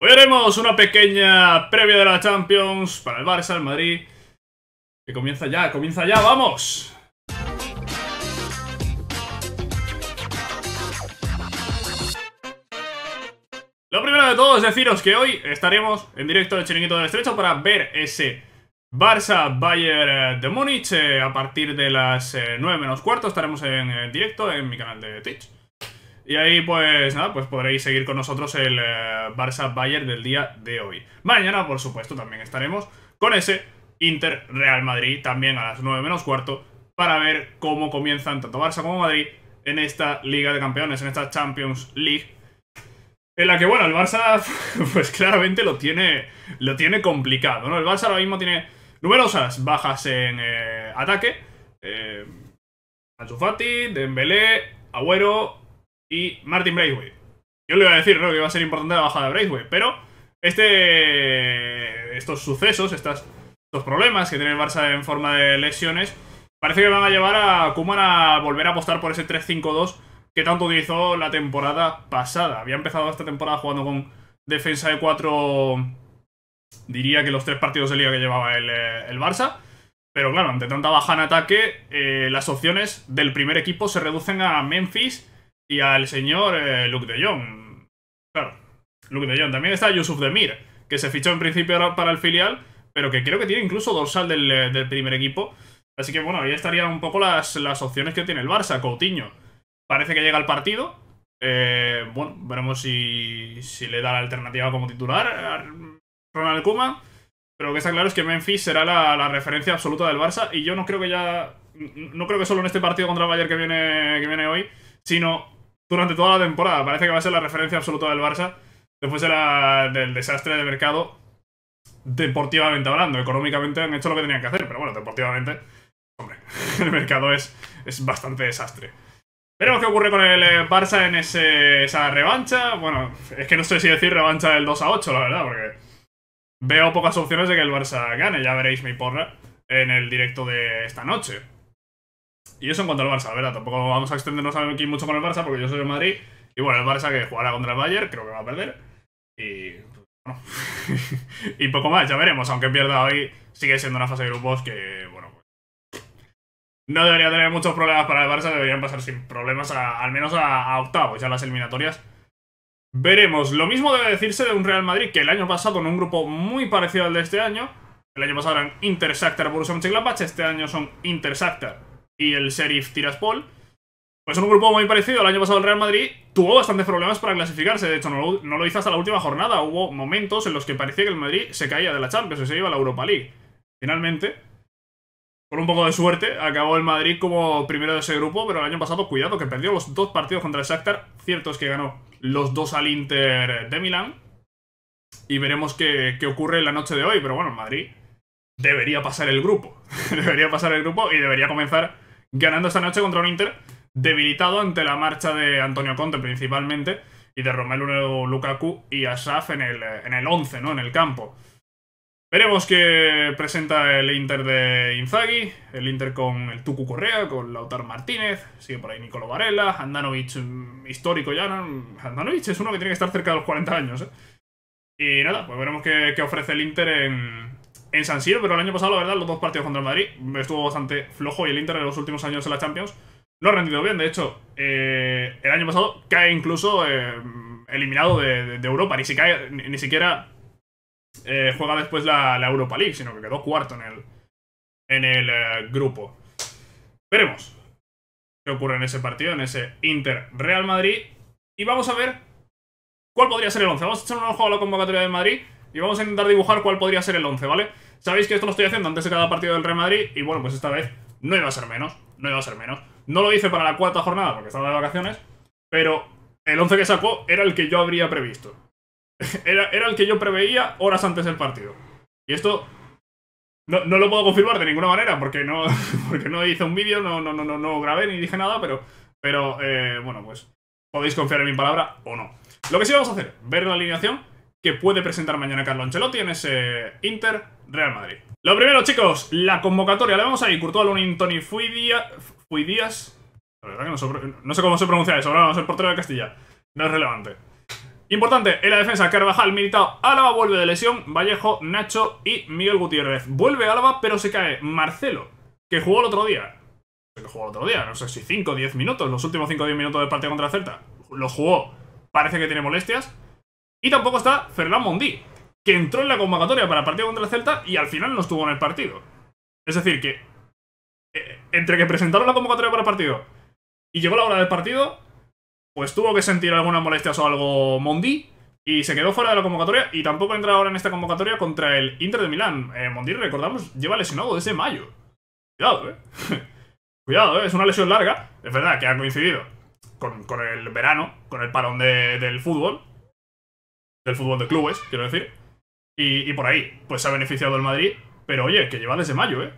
Hoy haremos una pequeña previa de la Champions para el Barça, el Madrid. Que comienza ya, comienza ya, ¡vamos! Lo primero de todo es deciros que hoy estaremos en directo de Chiringuito del Estrecho para ver ese Barça Bayern de Múnich eh, a partir de las 9 eh, menos cuarto. Estaremos en directo en mi canal de Twitch. Y ahí, pues nada, pues podréis seguir con nosotros el eh, Barça Bayern del día de hoy. Mañana, por supuesto, también estaremos con ese Inter Real Madrid, también a las 9 menos cuarto, para ver cómo comienzan tanto Barça como Madrid en esta Liga de Campeones, en esta Champions League. En la que, bueno, el Barça, pues claramente lo tiene, lo tiene complicado, ¿no? El Barça ahora mismo tiene numerosas bajas en eh, ataque. Eh, Dembélé, Agüero, y Martin Braithwaite. Yo le iba a decir, ¿no? Que iba a ser importante la bajada de Braithwaite, pero este, estos sucesos, estos problemas que tiene el Barça en forma de lesiones, parece que van a llevar a Kuman a volver a apostar por ese 3-5-2 que tanto utilizó la temporada pasada. Había empezado esta temporada jugando con defensa de 4, diría que los tres partidos de liga que llevaba el, eh, Barça. Pero claro, ante tanta baja en ataque, eh, las opciones del primer equipo se reducen a Memphis y al señor eh, Luke de Jong. Claro, Luke de Jong. También está Yusuf Demir, que se fichó en principio para el filial, pero que creo que tiene incluso dorsal del, eh, del primer equipo. Así que bueno, ahí estarían un poco las, las opciones que tiene el Barça. Coutinho parece que llega al partido. Eh, bueno, veremos si, si le da la alternativa como titular a Ronald Koeman. Pero lo que está claro es que Memphis será la, la, referencia absoluta del Barça. Y yo no creo que ya. No creo que solo en este partido contra el Bayern que viene, que viene hoy, sino durante toda la temporada. Parece que va a ser la referencia absoluta del Barça después de la, del desastre de mercado deportivamente hablando. Económicamente han hecho lo que tenían que hacer, pero bueno, deportivamente, hombre, el mercado es, es bastante desastre. Veremos qué ocurre con el eh, Barça en ese, esa revancha. Bueno, es que no sé si decir revancha del 2 a 8, la verdad, porque veo pocas opciones de que el Barça gane. Ya veréis mi porra en el directo de esta noche. Y eso en cuanto al Barça, ¿verdad? Tampoco vamos a extendernos aquí mucho con el Barça porque yo soy de Madrid. Y bueno, el Barça que jugará contra el Bayern, creo que va a perder. Y. Bueno. y poco más, ya veremos. Aunque pierda hoy, sigue siendo una fase de grupos que, bueno, pues. No debería tener muchos problemas para el Barça, deberían pasar sin problemas, al menos a, a octavos, ya las eliminatorias. Veremos. Lo mismo debe decirse de un Real Madrid que el año pasado en un grupo muy parecido al de este año. El año pasado eran Inter, Shakhtar, Borussia Mönchengladbach. Este año son Inter, Shakhtar, y el Sheriff Tiraspol. Pues un grupo muy parecido, el año pasado el Real Madrid tuvo bastantes problemas para clasificarse, de hecho no lo, no lo, hizo hasta la última jornada, hubo momentos en los que parecía que el Madrid se caía de la Champions y se iba a la Europa League. Finalmente, con un poco de suerte, acabó el Madrid como primero de ese grupo, pero el año pasado, cuidado, que perdió los dos partidos contra el Shakhtar, cierto es que ganó los dos al Inter de Milán, y veremos qué, qué ocurre en la noche de hoy, pero bueno, el Madrid debería pasar el grupo, debería pasar el grupo y debería comenzar ganando esta noche contra un Inter debilitado ante la marcha de Antonio Conte principalmente y de Romelu Lukaku y Asaf en el, en el 11, ¿no? En el campo. Veremos qué presenta el Inter de Inzaghi, el Inter con el Tucu Correa, con Lautaro Martínez, sigue por ahí Nicolo Varela, Andanovic mm, histórico ya, ¿no? Andanovic es uno que tiene que estar cerca de los 40 años, ¿eh? Y nada, pues veremos qué, qué ofrece el Inter en, en San Siro, pero el año pasado, la verdad, los dos partidos contra el Madrid estuvo bastante flojo y el Inter en los últimos años en la Champions no ha rendido bien. De hecho, eh, el año pasado cae incluso eh, eliminado de, Europa. Ni, si cae, ni, siquiera eh, juega después la, Europa League, sino que quedó cuarto en el, en el grupo. Veremos qué ocurre en ese partido, en ese Inter-Real Madrid. Y vamos a ver cuál podría ser el 11. Vamos a echar un ojo a la convocatoria de Madrid y vamos a intentar dibujar cuál podría ser el 11, ¿vale? Sabéis que esto lo estoy haciendo antes de cada partido del Real Madrid y bueno, pues esta vez no iba a ser menos, no iba a ser menos. No lo hice para la cuarta jornada porque estaba de vacaciones, pero el 11 que sacó era el que yo habría previsto. era, era el que yo preveía horas antes del partido. Y esto no, no, lo puedo confirmar de ninguna manera porque no, porque no hice un vídeo, no, no, no, no, grabé ni dije nada, pero, pero eh, bueno, pues podéis confiar en mi palabra o no. Lo que sí vamos a hacer, ver la alineación que puede presentar mañana Carlo Ancelotti en ese Inter Real Madrid. Lo primero, chicos, la convocatoria. Le vamos ahí, Courtois, Lunin, Tony Fuidías. La verdad que no, sé cómo se pronuncia eso, vamos el portero de Castilla. No es relevante. Importante, en la defensa, Carvajal, Militao, Álava vuelve de lesión, Vallejo, Nacho y Miguel Gutiérrez. Vuelve Álava, pero se cae Marcelo, que jugó el otro día. Que jugó el otro día, no sé si 5 o 10 minutos, los últimos 5 o 10 minutos del partido contra el Celta. Lo jugó, parece que tiene molestias. Y tampoco está Fernán Mondí, que entró en la convocatoria para el partido contra el Celta y al final no estuvo en el partido. Es decir, que eh, entre que presentaron la convocatoria para el partido y llegó la hora del partido, pues tuvo que sentir algunas molestias o algo Mondi y se quedó fuera de la convocatoria y tampoco entra ahora en esta convocatoria contra el Inter de Milán. Eh, Mondi, recordamos, lleva lesionado desde mayo. Cuidado, eh. Cuidado, eh. Es una lesión larga. Es verdad que ha coincidido con, el verano, con el parón del fútbol. Del fútbol de clubes, quiero decir. Y, por ahí, pues se ha beneficiado el Madrid. Pero oye, que lleva desde mayo, eh.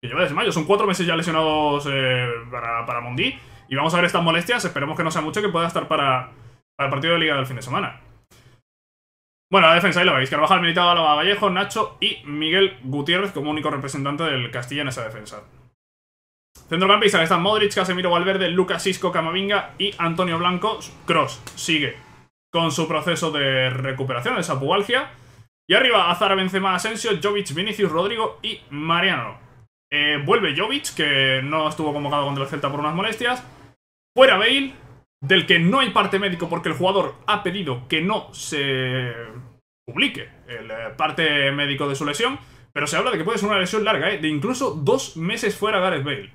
Que lleva desde mayo. Son cuatro meses ya lesionados eh, para, para Mondi. Y vamos a ver estas molestias, esperemos que no sea mucho, que pueda estar para, el partido de Liga del fin de semana. Bueno, la defensa ahí lo veis. Carvajal, Militado, Álava, Vallejo, Nacho y Miguel Gutiérrez como único representante del Castilla en esa defensa. Centrocampista están Modric, Casemiro Valverde, Lucas Isco, Camavinga y Antonio Blanco. Cross sigue con su proceso de recuperación, de esa pubalgia. Y arriba, Azara, Benzema, Asensio, Jovic, Vinicius, Rodrigo y Mariano. Eh, vuelve Jovic, que no estuvo convocado contra el Celta por unas molestias. Fuera Bale, del que no hay parte médico porque el jugador ha pedido que no se publique el eh, parte médico de su lesión, pero se habla de que puede ser una lesión larga, ¿eh? de incluso dos meses fuera Gareth Bale.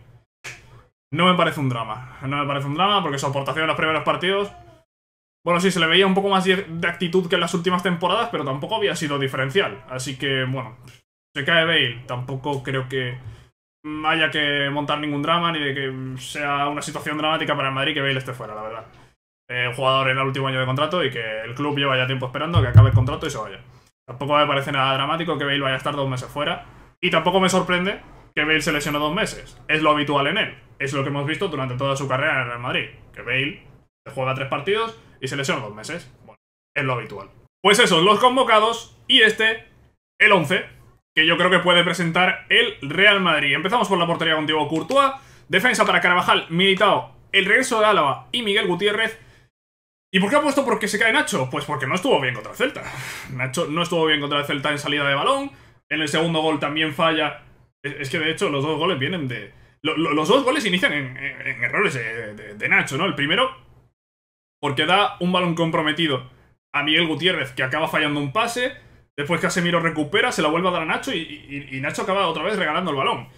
No me parece un drama, no me parece un drama porque su aportación en los primeros partidos... Bueno, sí, se le veía un poco más de actitud que en las últimas temporadas, pero tampoco había sido diferencial. Así que, bueno, se cae Bale, tampoco creo que haya que montar ningún drama ni de que sea una situación dramática para el Madrid que Bale esté fuera, la verdad. Eh, jugador en el último año de contrato y que el club lleva ya tiempo esperando que acabe el contrato y se vaya. Tampoco me parece nada dramático que Bale vaya a estar dos meses fuera. Y tampoco me sorprende que Bale se lesione dos meses. Es lo habitual en él. Es lo que hemos visto durante toda su carrera en el Madrid. Que Bale juega tres partidos y se lesiona dos meses. Bueno, es lo habitual. Pues eso, los convocados y este, el 11, que yo creo que puede presentar el Real Madrid. Empezamos por la portería con Diego Courtois, defensa para Carvajal, Militao, el regreso de Álava y Miguel Gutiérrez. ¿Y por qué ha puesto porque se cae Nacho? Pues porque no estuvo bien contra el Celta. Nacho no estuvo bien contra el Celta en salida de balón. En el segundo gol también falla. Es que de hecho los dos goles vienen de... Los dos goles inician en, errores de Nacho, ¿no? El primero, porque da un balón comprometido a Miguel Gutiérrez que acaba fallando un pase. Después Casemiro recupera, se la vuelve a dar a Nacho y, Nacho acaba otra vez regalando el balón.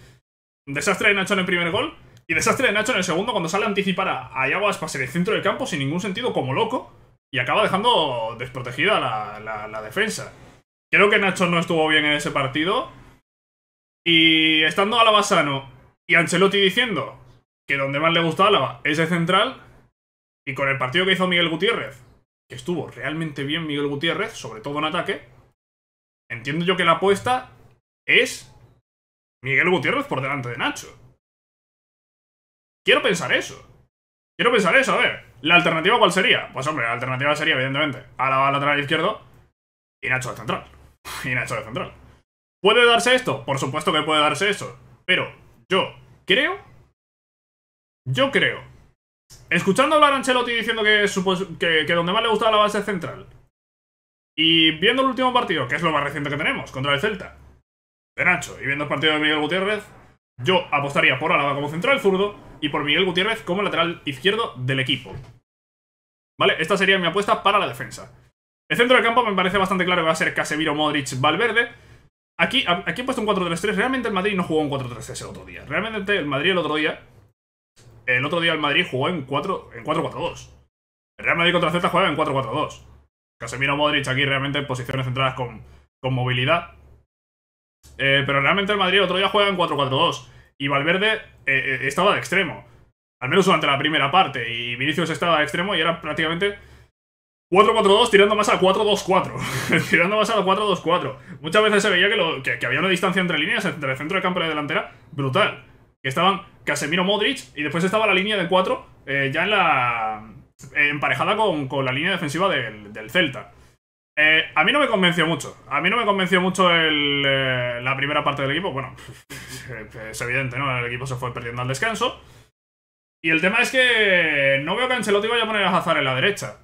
Desastre de Nacho en el primer gol y desastre de Nacho en el segundo cuando sale a anticipar a, Aspas en el centro del campo sin ningún sentido como loco y acaba dejando desprotegida la, defensa. Creo que Nacho no estuvo bien en ese partido y estando Álava sano y Ancelotti diciendo que donde más le gusta a Álava es el central y con el partido que hizo Miguel Gutiérrez, que estuvo realmente bien Miguel Gutiérrez, sobre todo en ataque, Entiendo yo que la apuesta es Miguel Gutiérrez por delante de Nacho. Quiero pensar eso. Quiero pensar eso, a ver. ¿La alternativa cuál sería? Pues hombre, la alternativa sería, evidentemente, a la lateral izquierdo y Nacho de central. y Nacho de central. ¿Puede darse esto? Por supuesto que puede darse eso. Pero yo creo... Yo creo. Escuchando hablar a Ancelotti diciendo que, que, donde más le gustaba la base central y viendo el último partido, que es lo más reciente que tenemos, contra el Celta, de Nacho, y viendo el partido de Miguel Gutiérrez, yo apostaría por Álava como central zurdo y por Miguel Gutiérrez como lateral izquierdo del equipo. ¿Vale? Esta sería mi apuesta para la defensa. El centro del campo me parece bastante claro que va a ser Casemiro, Modric, Valverde. Aquí, aquí he puesto un 4-3-3. Realmente el Madrid no jugó un 4-3-3 el otro día. Realmente el Madrid el otro día... El otro día el Madrid jugó en 4-4-2. el Real Madrid contra el Celta juega en 4-4-2. Casemiro Modric aquí realmente en posiciones centradas con, movilidad. Eh, pero realmente el Madrid otro día juega en 4-4-2. Y Valverde eh, eh, estaba de extremo. Al menos durante la primera parte. Y Vinicius estaba de extremo y era prácticamente 4-4-2 tirando más a 4-2-4. tirando más a 4-2-4. Muchas veces se veía que, que, había una distancia entre líneas, entre el centro de campo y la delantera, brutal. Que estaban Casemiro Modric y después estaba la línea de 4 ya en la, emparejada con, la línea defensiva del, Celta. Eh, a mí no me convenció mucho. A mí no me convenció mucho eh, la primera parte del equipo. Bueno, es evidente, ¿no? El equipo se fue perdiendo al descanso. Y el tema es que no veo que Ancelotti vaya a poner a Hazard en la derecha.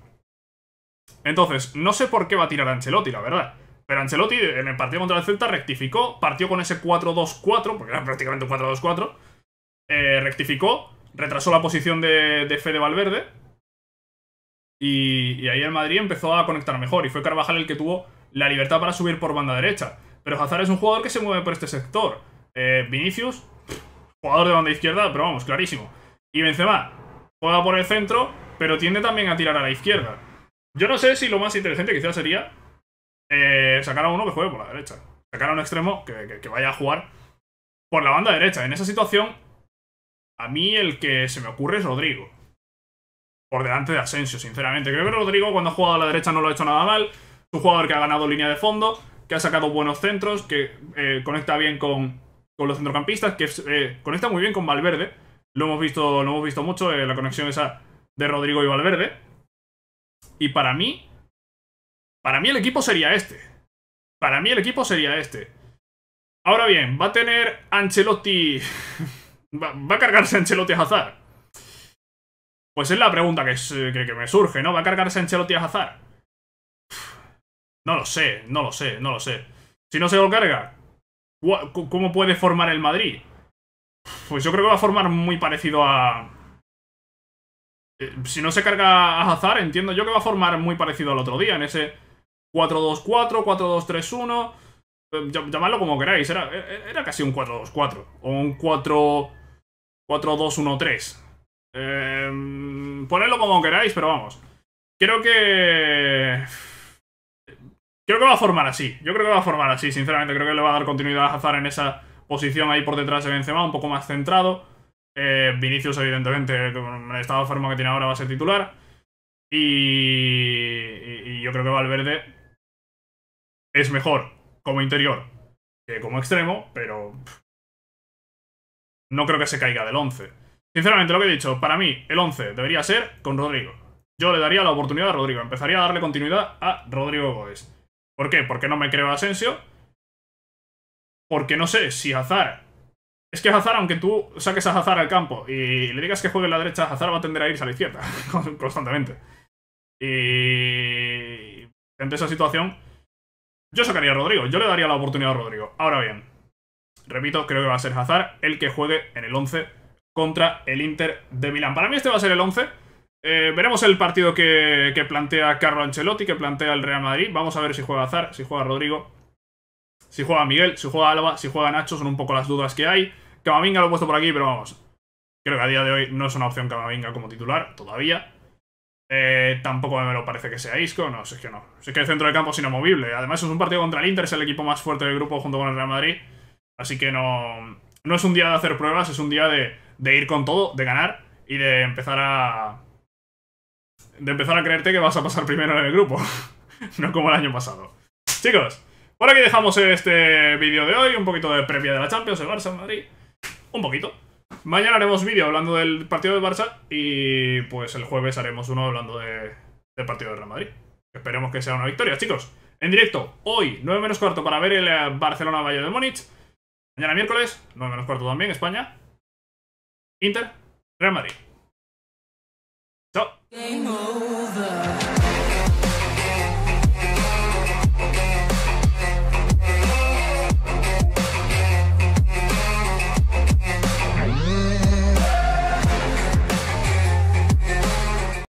Entonces, no sé por qué va a tirar Ancelotti, la verdad. Pero Ancelotti en el partido contra el Celta rectificó, partió con ese 4-2-4, porque era prácticamente un 4-2-4, eh, rectificó, retrasó la posición de, de Fede Valverde, y, ahí el Madrid empezó a conectar mejor, y fue Carvajal el que tuvo la libertad para subir por banda derecha. Pero Hazard es un jugador que se mueve por este sector. Eh, Vinicius, jugador de banda izquierda, pero vamos, clarísimo. Y Benzema, juega por el centro, pero tiende también a tirar a la izquierda. Yo no sé si lo más inteligente quizás sería eh, sacar a uno que juegue por la derecha. Sacar a un extremo que, vaya a jugar por la banda derecha. En esa situación, a mí el que se me ocurre es Rodrigo. Por delante de Asensio, sinceramente. Creo que Rodrigo cuando ha jugado a la derecha no lo ha hecho nada mal. Es un jugador que ha ganado línea de fondo, que ha sacado buenos centros, que eh, conecta bien con, los centrocampistas, que eh, conecta muy bien con Valverde. Lo hemos visto, lo hemos visto mucho, la conexión esa de Rodrigo y Valverde. Y para mí, para mí el equipo sería este. Para mí el equipo sería este. Ahora bien, ¿va a tener Ancelotti... ¿Va, a cargarse Ancelotti a Hazard? Pues es la pregunta que, que, me surge, ¿no? ¿Va a cargarse Ancelotti a Hazard? No lo sé, no lo sé, no lo sé. Si no se lo carga, ¿cómo puede formar el Madrid? Pues yo creo que va a formar muy parecido a... Eh, si no se carga a Hazard, entiendo yo que va a formar muy parecido al otro día, en ese 4-2-4, 4-2-3-1. Eh, llamadlo como queráis. Era, era casi un 4-2-4. O un 4-2-1-3. Eh, ponedlo como queráis, pero vamos. Creo que... Creo que va a formar así. Yo creo que va a formar así, sinceramente. Creo que le va a dar continuidad a Hazard en esa posición ahí por detrás de Benzema, un poco más centrado. Eh, Vinicius, evidentemente, con el estado forma que tiene ahora, va a ser titular. y yo creo que Valverde es mejor como interior que como extremo, pero no creo que se caiga del 11. Sinceramente, lo que he dicho, para mí el 11 debería ser con Rodrigo. Yo le daría la oportunidad a Rodrigo, empezaría a darle continuidad a Rodrigo Gómez. ¿Por qué? Porque no me creo a Asensio. Porque no sé si Hazard... Es que Hazard, aunque tú saques a Hazard al campo y le digas que juegue en la derecha, Hazard va a tender a irse a la izquierda constantemente. Y... Ante esa situación, yo sacaría a Rodrigo, yo le daría la oportunidad a Rodrigo. Ahora bien, repito, creo que va a ser Hazard el que juegue en el 11 contra el Inter de Milán. Para mí este va a ser el 11. Eh, veremos el partido que, plantea Carlo Ancelotti, que plantea el Real Madrid. Vamos a ver si juega Hazard, si juega Rodrigo, si juega Miguel, si juega Alba, si juega Nacho. Son un poco las dudas que hay. Camavinga lo he puesto por aquí, pero vamos. Creo que a día de hoy no es una opción Camavinga como titular, todavía. Eh, tampoco me lo parece que sea Isco, no, es que no. Es que el centro de campo es inamovible. Además es un partido contra el Inter, es el equipo más fuerte del grupo junto con el Real Madrid. Así que no, no es un día de hacer pruebas, es un día de, de ir con todo, de ganar y de empezar a... De empezar a creerte que vas a pasar primero en el grupo. no como el año pasado. Chicos, por aquí dejamos este vídeo de hoy, un poquito de previa de la Champions, el Barça, Madrid. Un poquito. Mañana haremos vídeo hablando del partido del Barça y pues el jueves haremos uno hablando de, del partido del Real Madrid. Esperemos que sea una victoria, chicos. En directo, hoy, 9 menos cuarto para ver el Barcelona-Valle de Múnich. Mañana miércoles, 9 menos cuarto también, España. Inter, Real Madrid. Chao.